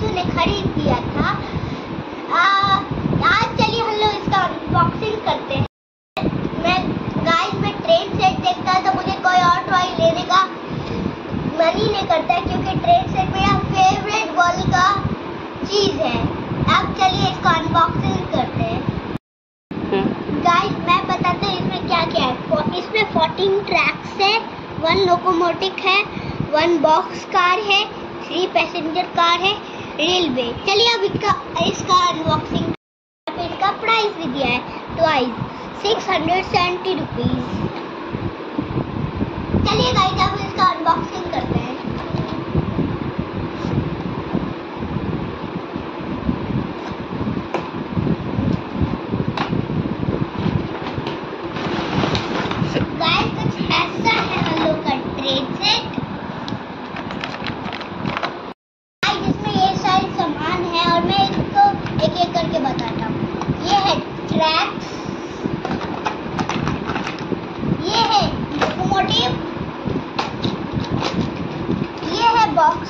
चाचू ने खरीद दिया था। आ, आज चलिए हम लोग इसका अनबॉक्सिंग करते हैं। मैं गाइस में ट्रेन सेट देखता तो मुझे कोई और टॉय लेने का मन ही नहीं करता क्योंकि ट्रेन सेट मेरा फेवरेट वर्ल्ड का चीज़ है। अब चलिए इसका अनबॉक्सिंग करते हैं। गाइस मैं बताता हूँ इसमें क्या क्या है। इसमें 14 ट्रैक्स है वन लोकोमोटिव है वन बॉक्स कार है थ्री पैसेंजर कार है रेलवे। चलिए अब इसका इसका अनबॉक्सिंग इसका प्राइस भी दिया है twice six hundred seventy rupees चलिए गाइस अब इसका अनबॉक्सिंग करते हैं गाइस कुछ ऐसा है हम लोग का ट्रेन सेट गाइस इसमें ये सारे सामान है और मैं इसको एक एक करके बताता हूँ ये है ट्रैक्स ये है लोकोमोटिव ये है बॉक्स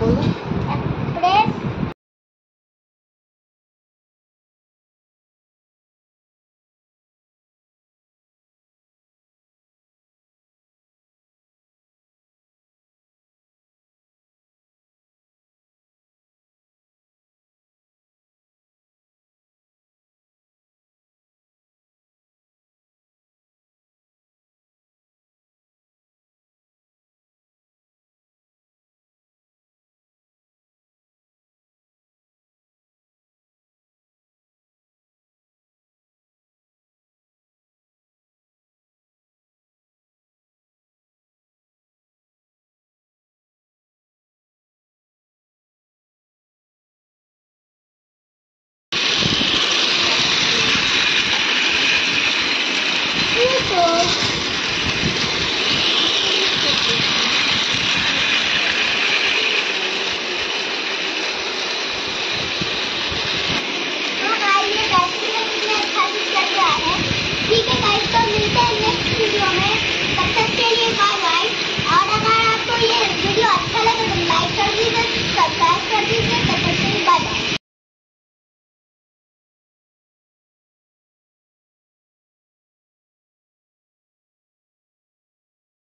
বলুন। Bye.